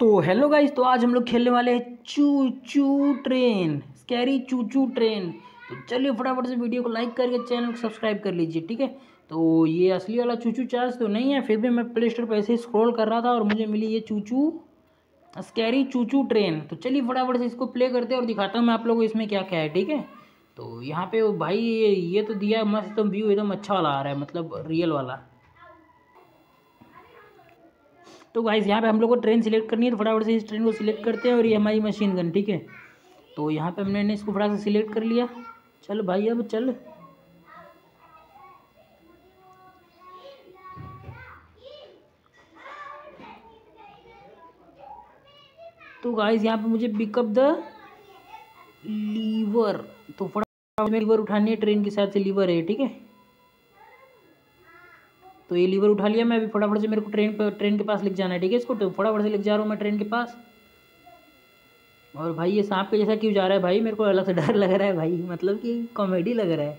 तो hello guys तो आज हम लोग खेलने वाले हैं चू चू ट्रेन स्कैरी चू चू ट्रेन तो चलिए फटाफट से वीडियो को लाइक करके चैनल को सब्सक्राइब कर लीजिए, ठीक है? तो ये असली वाला चू चू चार्ज तो नहीं है, फिर भी मैं प्ले स्टोर पर ऐसे ही स्क्रॉल कर रहा था और मुझे मिली ये चू चू स्कैरी चू चू ट्रेन तो चलिए फटाफट से इसको प्ले करते हैं और दिखाता हूँ मैं आप लोगों को इसमें क्या क्या है, ठीक है? तो यहाँ पे भाई, ये तो दिया मस्त एकदम व्यू एकदम अच्छा वाला आ रहा है मतलब रियल वाला। तो गाइज़ यहाँ पे हम लोग को ट्रेन सिलेक्ट करनी है तो फटाफट से इस ट्रेन को सिलेक्ट करते हैं और ये हमारी मशीन गन ठीक है? तो यहाँ पे हमने इसको फटाफट से सिलेक्ट कर लिया। चल भाई, अब चल। तो गाइस यहाँ पे मुझे पिकअप द लीवर तो फटाफट लीवर उठानी है ट्रेन के साथ से लीवर है, ठीक है? तो ये लीवर उठा लिया मैं अभी फटाफट से मेरे को ट्रेन पर ट्रेन के पास लिख जाना है, ठीक है इसको? तो फटाफट से लिख जा रहा हूँ मैं ट्रेन के पास। और भाई ये सांप के जैसा क्यों जा रहा है भाई? मेरे को अलग से डर लग रहा है भाई मतलब कि कॉमेडी लग रहा है।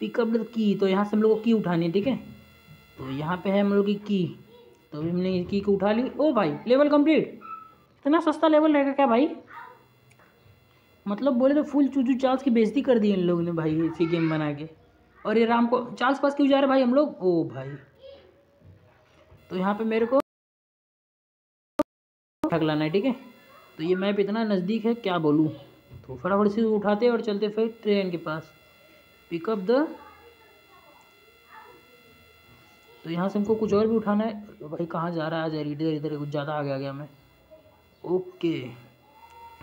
पिकअप द की तो यहाँ से हम लोग को की उठानी है, ठीक है? तो यहाँ पे है हम लोग की की। तो अभी हमने की को उठा ली। ओ भाई लेवल कंप्लीट इतना सस्ता लेवल रहेगा क्या भाई? मतलब बोले तो फुल चूचू चार्ल्स की बेइज्जती कर दी इन लोगों ने भाई, इसी गेम बना के। और ये राम को, चार्ल्स पास क्यों जा रहे भाई हम लोग? ओ भाई। तो यहाँ पे मेरे को लाना है, ठीक है? तो ये मैप इतना नज़दीक है, क्या बोलूँ? तो फटाफट से उठाते और चलते फिर ट्रेन के पास। पिकअप द तो यहाँ से हमको कुछ और भी उठाना है। तो भाई, कहाँ जा रहा है? आज इधर इधर, कुछ ज़्यादा आ गया मैं। ओके।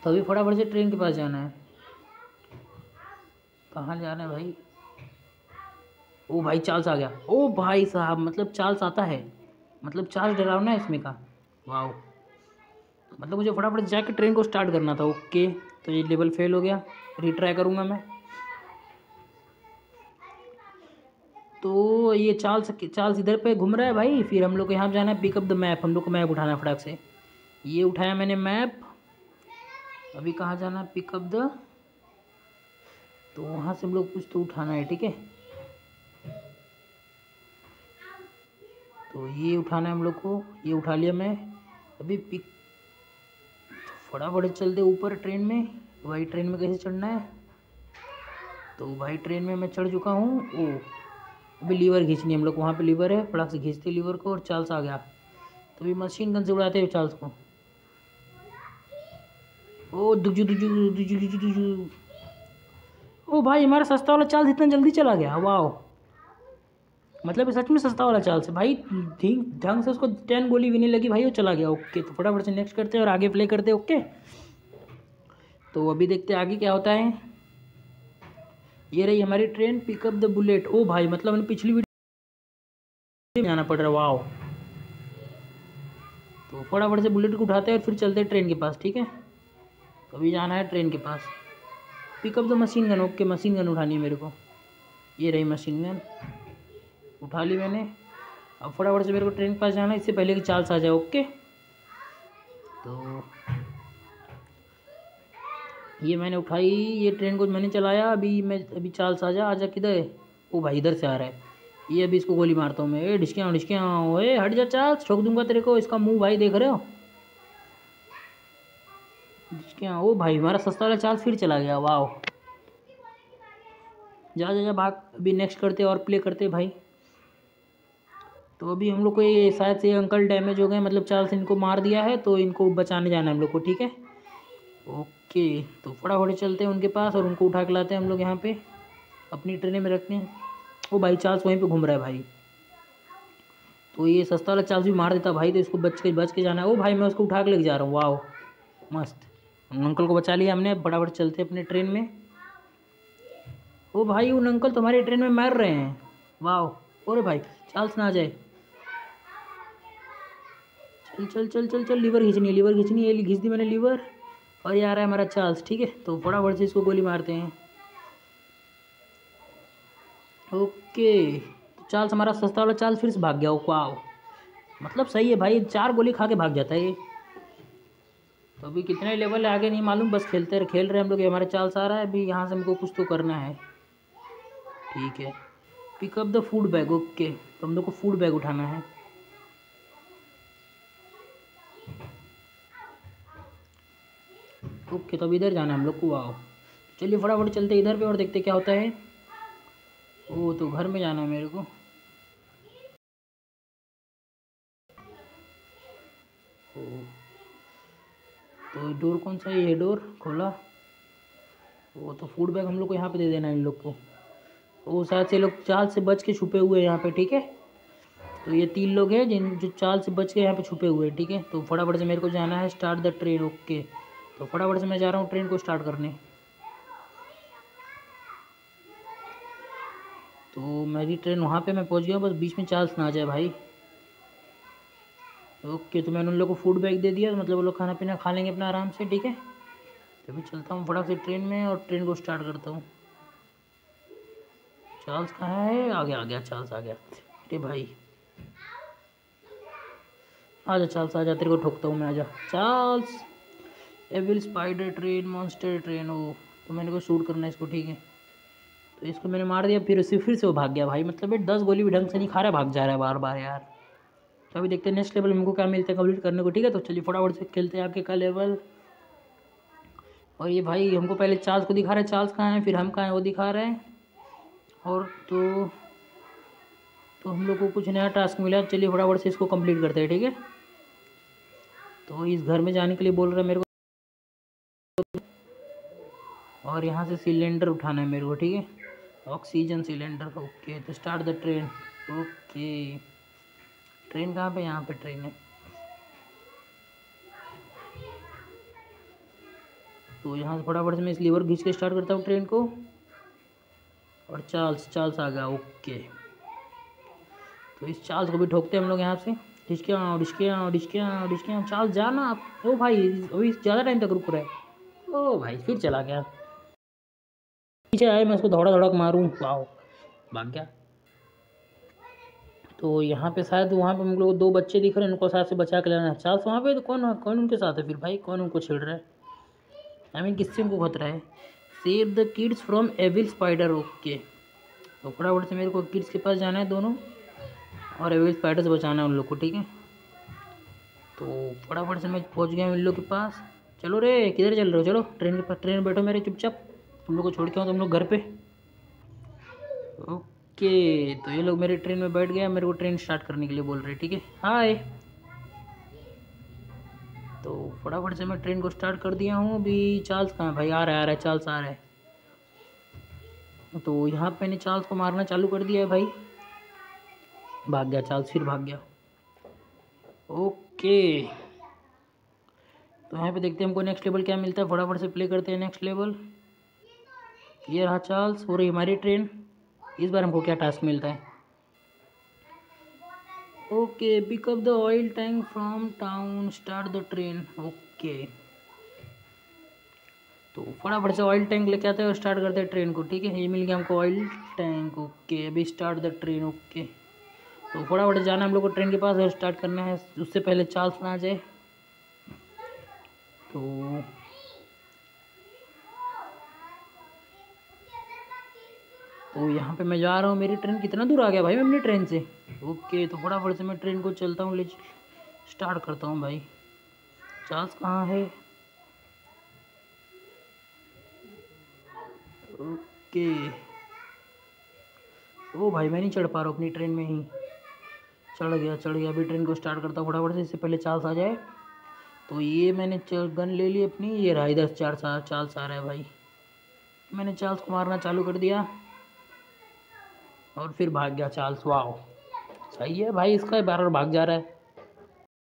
तो अभी फटाफट से ट्रेन के पास जाना है। कहाँ जाना है भाई? ओ भाई, चार्ल्स आ गया। ओ भाई साहब मतलब चार्ल्स आता है। मतलब चार्ज डरावना है इसमें का। वाह मतलब मुझे फटाफट जाके ट्रेन को स्टार्ट करना था ओके तो ये लेवल फेल हो गया रिट्राई करूँगा मैं। तो ये चार्ल्स चार्ल्स इधर पे घूम रहा है भाई फिर हम लोग को यहाँ जाना है पिकअप द मैप हम लोग को मैप उठाना है फटाक से। ये उठाया मैंने मैप अभी कहाँ जाना है पिकअप द तो वहाँ से हम लोग कुछ तो उठाना है ठीक है? तो ये उठाना है हम लोग को, ये उठा लिया मैं। अभी पिक, फटाफट चलते ऊपर ट्रेन में, भाई ट्रेन में कैसे चढ़ना है? तो भाई ट्रेन में मैं चढ़ चुका हूँ, ओ, अभी लीवर खींचनी हम लोग को, वहाँ पे लीवर है, फटाक से खींचते लीवर को और चार्ल्स आ गया। तो अभी मशीन गन से उड़ाते हैं चार्ल्स को। ओ, दुजू दुजू दुजू दुजू दुजू ओ भाई, हमारा सस्ता वाला चार्ल्स इतना जल्दी चला गया वाह मतलब सच में सस्ता वाला चाल से। भाई, ठीक, ढंग से उसको टेन गोली भी नहीं लगी, भाई, वो चला गया। ओके तो फटाफट से नेक्स्ट करते हैं और आगे प्ले करते ओके? तो अभी देखते हैं आगे क्या होता है। ये रही हमारी train pick up the bullet ओ भाई मतलब हमने पिछली वीडियो जाना पड़ रहा वाह तो फटाफट से बुलेट को उठाते हैं और फिर चलते हैं ट्रेन के पास, ठीक है? तो अभी जाना है ट्रेन के पास। Pick up the machine gun okay machine gun उठानी है मेरे को। ये रही मशीन गन उठा ली मैंने। अब फटाफट से मेरे को ट्रेन के पास जाना है, इससे पहले कि चार्ल्स आ जाए ओके तो ये मैंने उठाई, ये ट्रेन को मैंने चलाया, अभी मैं, अभी चार्ल्स आ जा आ जा किधर है? ओ भाई, इधर से आ रहा है। ये अभी इसको गोली मारता हूँ मैं। ए डिस्कियाँ डिस्कियाँ ओए हट जा चार्ल्स ठोक दूँगा तेरे को, इसका मुँह भाई देख रहे हो? डिस्कियाँ ओ भाई, हमारा सस्ता वाला चार्ल्स फिर चला गया वाह जा जा जा, भाग, अभी नेक्स्ट करते और प्ले करते भाई। तो अभी हम लोग को ये शायद से अंकल डैमेज हो गए मतलब चार्ल्स इनको मार दिया है तो इनको बचाने जाना है हम लोग को, ठीक है? ओके तो फटाफट चलते हैं उनके पास और उनको उठा के लाते हैं हम लोग यहाँ पे, अपनी ट्रेन में रखते हैं। वो भाई चार्ल्स वहीं पे घूम रहा है भाई। तो ये सस्ता वाला चार्ल्स भी मार देता भाई तो इसको बच के बच के जाना है। वो भाई, मैं उसको उठा के लेके जा रहा हूँ वाह मस्त। अंकल को बचा लिया हमने, फटाफट चलते अपने ट्रेन में। ओ भाई, उन अंकल तुम्हारी ट्रेन में मार रहे हैं वाह और भाई चार्ल्स ना आ जाए। चल चल चल चल चल लीवर खींचनी है लीवर खींचनी है खींच दी मैंने लीवर और ये आ रहा है हमारा चार्ल्स ठीक है? तो फटाफट से इसको गोली मारते हैं। ओके तो चार्ल्स हमारा सस्ता वाला चार्ल्स फिर से भाग गया। वाह मतलब सही है भाई, चार गोली खा के भाग जाता है ये। तो अभी कितने लेवल है, आगे नहीं मालूम, बस खेलते रहे, खेल रहे हम लोग हमारे चार्ल्स आ रहा है, अभी यहाँ से हमको कुछ तो करना है। ठीक है। Pick up the food bag okay. तो हम लोग को फ़ूड बैग उठाना है। ओके तो अब इधर जाना है हम लोग। को वाओ। चलिए फटाफट चलते इधर पे और देखते क्या होता है। ओ तो घर में जाना है मेरे को। ओ तो डोर कौन सा है? ये डोर खोला। वो तो फ़ूड बैग हम लोग को यहाँ पे दे देना है इन लोग को। वो शायद से लोग चाल से बच के छुपे हुए हैं यहाँ पे, ठीक है? तो ये तीन लोग हैं जिन, जो चाल से बच के यहाँ पे छुपे हुए हैं, ठीक है? तो फटाफट से मेरे को जाना है। Start the train, okay. तो फटाफट से मैं जा रहा हूँ ट्रेन को स्टार्ट करने। तो मेरी ट्रेन वहाँ पे मैं पहुँच गया बस बीच में चार्ल्स ना आ जाए भाई। ओके तो मैंने उन लोग को फ़ूड बैग दे दिया तो मतलब वो लोग खाना पीना खा लेंगे अपना आराम से, ठीक है? तो अभी चलता हूँ फटाक से ट्रेन में और ट्रेन को स्टार्ट करता हूँ। चार्ल्स कहाँ है? आ गया आ गया, चार्ल्स आ गया। अरे भाई। आ जा चार्ल्स आ जा तेरे को ठोकता हूँ मैं आ जा Charles! Evil spider train monster train हो तो मैंने को शूट करना है इसको, ठीक है। तो इसको मैंने मार दिया, फिर उसे फिर से वो भाग गया भाई। मतलब ये दस गोली भी ढंग से नहीं खा रहा, भाग जा रहा है बार बार यार। तो अभी देखते हैं नेक्स्ट लेवल हमको क्या मिलता है कंप्लीट करने को, ठीक है। तो चलिए फटाफट से खेलते हैं आपके का लेवल और ये भाई हमको पहले चार्ल्स को दिखा रहा है चार्ल्स कहाँ है, फिर हम कहाँ हैं, वो दिखा रहे हैं। और तो तो हम लोग को कुछ नया टास्क मिला, चलिए फटाफट से इसको कंप्लीट करते हैं, ठीक है। तो इस घर में जाने के लिए बोल रहा है मेरे को और यहाँ से सिलेंडर उठाना है मेरे को, ठीक है? ऑक्सीजन सिलेंडर ओके तो start the train okay. Train कहाँ पे? यहाँ पे ट्रेन है। तो यहाँ से फटाफट से मैं इस लीवर घींच के स्टार्ट करता हूँ ट्रेन को। और चार्ल्स चार्ल्स आ गया, ओके। तो इस चार्ल्स को भी ठोकते हैं हम लोग यहाँ से। डिस्के आओ डिस्के आओ डिस्के आओ डिस्के आओ चार्ल्स जाना आप? ओ भाई, अभी ज़्यादा टाइम तक रुक रहा है। ओ भाई, फिर चला गया। पीछे आए मैं उसको धौड़ा दौड़ा मारूँ। वाओ। भाग गया। तो यहाँ पे शायद वहाँ पे हम लोग दो बच्चे दिख रहे हैं, उनको साथ से बचा के लाना है। चार्ल्स वहाँ पे तो कौन कौन उनके साथ है फिर भाई? कौन उनको छेड़ रहा है? आई मीन किससे उनको खतरा है? Save the kids from evil spider okay तो फटाफट से मेरे को किड्स के पास जाना है दोनों, और एविल स्पाइडर से बचाना है उन लोग को, ठीक है? तो फटाफट से मैं पहुँच गया उन लोग के पास। चलो रे, किधर चल रहे हो? चलो ट्रेन के पास ट्रेन बैठो मेरे, चुपचाप। तुम लोग को छोड़ के आओ तुम लोग घर पे? ओके तो ये लोग मेरे ट्रेन में बैठ गया मेरे को ट्रेन स्टार्ट करने के लिए बोल रहे ठीक है? हाय। तो फटाफट से मैं ट्रेन को स्टार्ट कर दिया हूँ। अभी चार्ल्स कहाँ भाई, आ रहा है, आ रहा है, चार्ल्स आ रहा है। तो यहाँ पे मैंने चार्ल्स को मारना चालू कर दिया है, भाई। भाग गया चार्ल्स, फिर भाग गया। ओके। तो यहाँ पे देखते हैं हमको नेक्स्ट लेवल क्या मिलता है। फटाफट से प्ले करते हैं नेक्स्ट लेवल ये रहा चार्ल्स हो रही हमारी ट्रेन इस बार हमको क्या टास्क मिलता है? Okay pick up the oil tank from town start the train okay तो फटाफट से ऑयल टैंक लेके आते हैं और स्टार्ट करते हैं ट्रेन को, ठीक है? ये मिल गया हमको ऑयल टैंक ओके अभी स्टार्ट द ट्रेन ओके तो फटाफट जाना हम लोग को ट्रेन के पास और स्टार्ट करना है। उससे पहले चार्ल्स ना जाए। तो तो यहाँ पे मैं जा रहा हूँ। मेरी ट्रेन कितना दूर आ गया भाई मैं अपनी ट्रेन से? ओके तो फटाफट से मैं ट्रेन को चलता हूँ। ले स्टार्ट करता हूँ भाई। चार्ल्स कहाँ है? ओके ओ, भाई मैं नहीं चढ़ पा रहा हूँ अपनी ट्रेन में ही। चढ़ गया चढ़ गया। अभी ट्रेन को स्टार्ट करता हूँ फटाफट से। इससे पहले चार्ल्स आ जाए। तो ये मैंने गन ले ली अपनी। ये रहा इधर चार चार्ल्स आ रहा है भाई। मैंने चार्ल्स को मारना चालू कर दिया। और फिर भाग गया चार्ल्स। वाओ। सही है भाई, इसका बार बार भाग जा रहा है।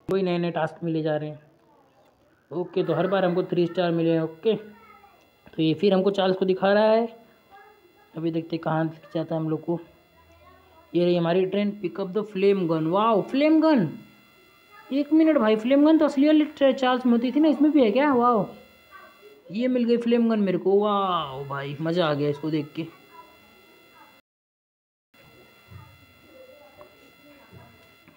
कोई नए नए टास्क मिले जा रहे हैं। ओके तो हर बार हमको थ्री स्टार मिले हैं, ओके। तो ये फिर हमको चार्ल्स को दिखा रहा है। अभी देखते कहाँ दिख जाता है हम लोग को। ये रही हमारी train pick up the flame gun wow flame gun एक मिनट भाई फ्लेम गन तो असली वाली चार्ल्स में होती थी ना, इसमें भी है क्या? वाओ। ये मिल गई फ्लेम गन मेरे को। वाह भाई, मज़ा आ गया इसको देख के।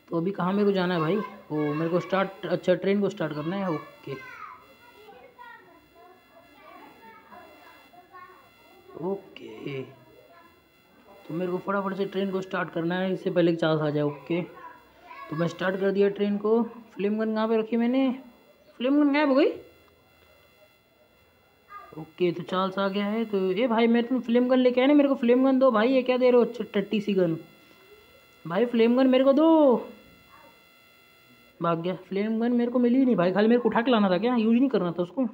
तो अभी कहाँ मेरे को जाना है भाई? ओ, मेरे को स्टार्ट अच्छा ट्रेन को स्टार्ट करना है? ओके ओके तो मेरे को फटाफट से ट्रेन को स्टार्ट करना है, इससे पहले चार्ज आ जाए ओके तो मैं स्टार्ट कर दिया ट्रेन को। फ़िल्म गन कहाँ पे रखी मैंने? फ़िल्म गन गायब हो गई? ओके तो चार्ल्स आ गया है तो ये भाई मेरे तुम फ्लेम गन लेके आए ना, मेरे को फ्लेम गन दो भाई, ये क्या दे रहे हो? टट्टी सी गन। भाई फ्लेम गन मेरे को दो। भाग गया। फ्लेम गन मेरे को मिली नहीं भाई। खाली मेरे को उठा के लाना था क्या? यूज़ नहीं करना था उसको।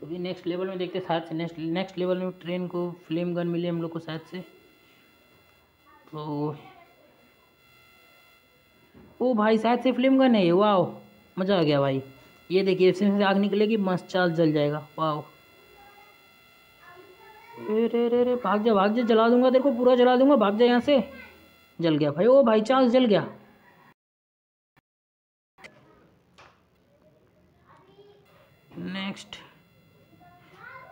तो भी नेक्स्ट लेवल में देखते शायद से नेक्स्ट नेक्स्ट लेवल में ट्रेन को फ्लेम गन मिले हम लोग को शायद से। तो ओ भाई, शायद से फ्लेम गन है वाह मज़ा आ गया भाई। ये देखिए, इसमें से आग निकलेगी, मस्त चाल जल जाएगा। वाह रे रे रे भाग जा भाग जा, जला दूँगा तेरे को, पूरा जला दूँगा, भाग जा यहाँ से। जल गया भाई, ओ भाई चांस जल गया। नेक्स्ट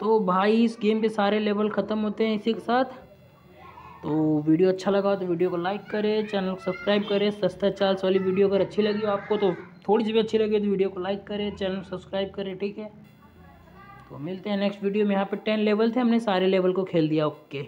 तो भाई, इस गेम के सारे लेवल ख़त्म होते हैं इसी के साथ। तो वीडियो अच्छा लगा तो वीडियो को लाइक करें चैनल को सब्सक्राइब करें, सस्ता चार्ज वाली वीडियो अगर अच्छी लगी हो आपको तो थोड़ी सी भी अच्छी लगी तो वीडियो को लाइक करें चैनल सब्सक्राइब करें, ठीक है? तो मिलते हैं नेक्स्ट वीडियो में। यहाँ पर टेन लेवल थे, हमने सारे लेवल को खेल दिया। ओके